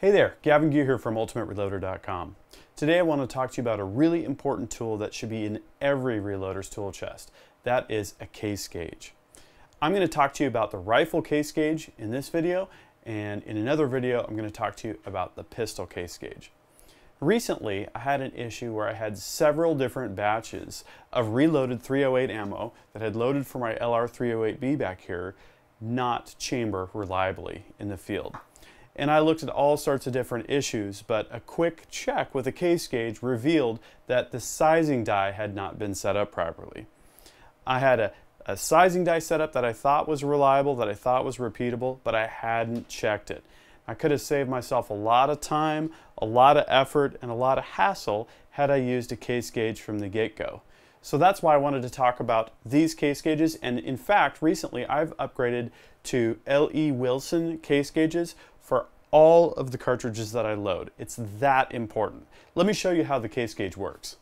Hey there, Gavin Gear here from UltimateReloader.com. Today I want to talk to you about a really important tool that should be in every reloader's tool chest. That is a case gauge. I'm going to talk to you about the rifle case gauge in this video, and in another video I'm going to talk to you about the pistol case gauge. Recently, I had an issue where I had several different batches of reloaded 308 ammo that had loaded for my LR308B back here not chamber reliably in the field. And I looked at all sorts of different issues, but a quick check with a case gauge revealed that the sizing die had not been set up properly. I had a, a sizing die set up that I thought was reliable, that I thought was repeatable, but I hadn't checked it. I could have saved myself a lot of time, a lot of effort, and a lot of hassle had I used a case gauge from the get-go. So that's why I wanted to talk about these case gauges. And in fact, recently I've upgraded to L.E. Wilson case gauges for all of the cartridges that I load. It's that important. Let me show you how the case gauge works.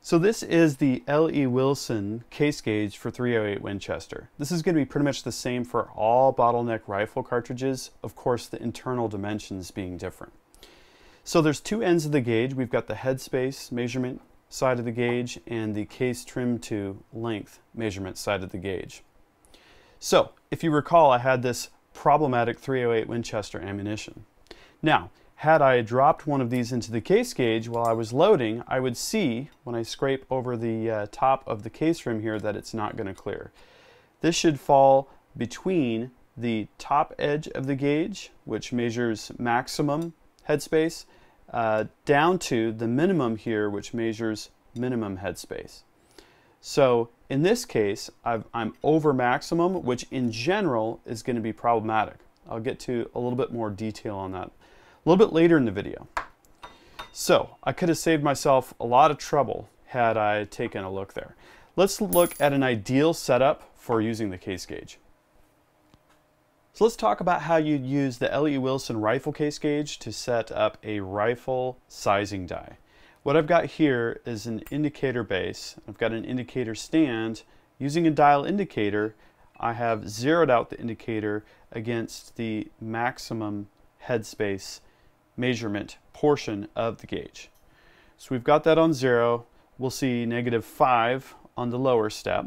So this is the L.E. Wilson case gauge for 308 Winchester. This is going to be pretty much the same for all bottleneck rifle cartridges, of course the internal dimensions being different. So there's two ends of the gauge. We've got the headspace measurement side of the gauge and the case trim to length measurement side of the gauge. So if you recall I had this problematic 308 Winchester ammunition. Now had I dropped one of these into the case gauge while I was loading, I would see when I scrape over the uh, top of the case rim here that it's not going to clear. This should fall between the top edge of the gauge, which measures maximum headspace, uh, down to the minimum here, which measures minimum headspace. So in this case, i am over maximum, which in general is going to be problematic. I'll get to a little bit more detail on that a little bit later in the video. So I could have saved myself a lot of trouble had I taken a look there. Let's look at an ideal setup for using the case gauge. So let's talk about how you'd use the L.E. Wilson rifle case gauge to set up a rifle sizing die. What I've got here is an indicator base. I've got an indicator stand. Using a dial indicator, I have zeroed out the indicator against the maximum headspace measurement portion of the gauge. So we've got that on zero. We'll see negative five on the lower step.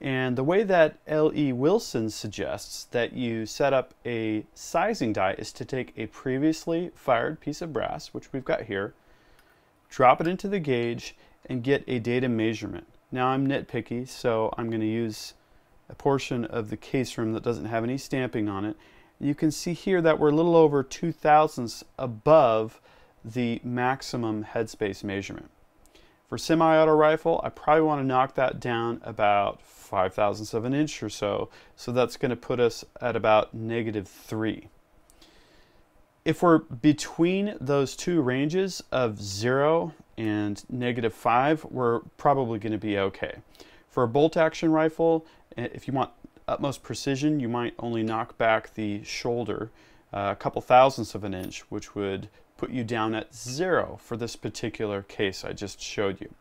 And the way that L.E. Wilson suggests that you set up a sizing die is to take a previously fired piece of brass, which we've got here, drop it into the gauge, and get a data measurement. Now I'm nitpicky, so I'm going to use a portion of the case rim that doesn't have any stamping on it you can see here that we're a little over two thousandths above the maximum headspace measurement. For semi-auto rifle, I probably want to knock that down about five thousandths of an inch or so. So that's going to put us at about negative three. If we're between those two ranges of zero and negative five, we're probably going to be okay. For a bolt action rifle, eh, if you want utmost precision, you might only knock back the shoulder uh, a couple thousandths of an inch, which would put you down at zero for this particular case I just showed you.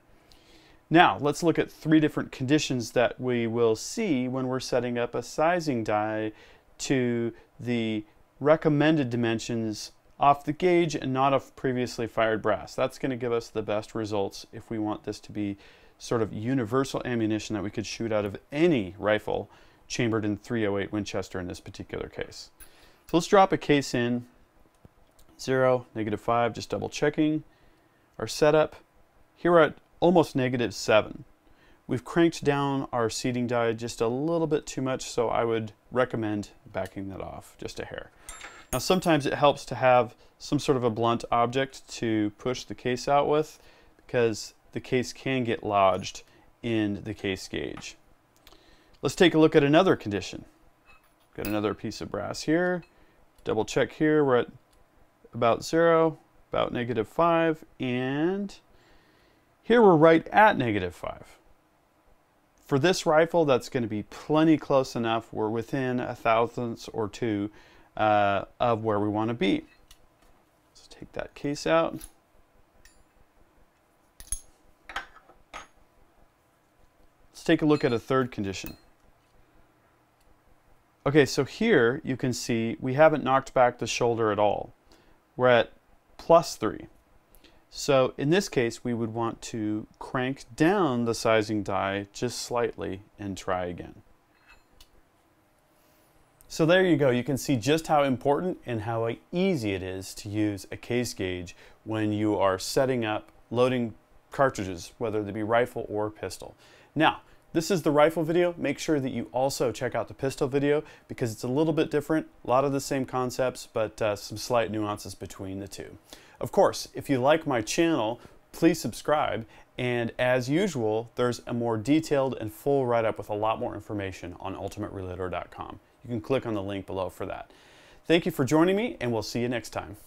Now, let's look at three different conditions that we will see when we're setting up a sizing die to the recommended dimensions off the gauge and not of previously fired brass. That's going to give us the best results if we want this to be sort of universal ammunition that we could shoot out of any rifle chambered in 308 Winchester in this particular case. So let's drop a case in, 0, negative 5, just double checking. Our setup, here we're at almost negative 7. We've cranked down our seating die just a little bit too much, so I would recommend backing that off just a hair. Now sometimes it helps to have some sort of a blunt object to push the case out with because the case can get lodged in the case gauge. Let's take a look at another condition. Got another piece of brass here. Double check here. We're at about zero, about negative five, and here we're right at negative five. For this rifle, that's going to be plenty close enough. We're within a thousandths or two uh, of where we want to be. Let's take that case out. Let's take a look at a third condition. Okay, so here you can see we haven't knocked back the shoulder at all. we're at plus 3. So in this case, we would want to crank down the sizing die just slightly and try again. So there you go. You can see just how important and how easy it is to use a case gauge when you are setting up loading cartridges, whether they be rifle or pistol. Now, this is the rifle video. Make sure that you also check out the pistol video because it's a little bit different, a lot of the same concepts, but uh, some slight nuances between the two. Of course, if you like my channel, please subscribe. And as usual, there's a more detailed and full write-up with a lot more information on ultimatereloader.com. You can click on the link below for that. Thank you for joining me, and we'll see you next time.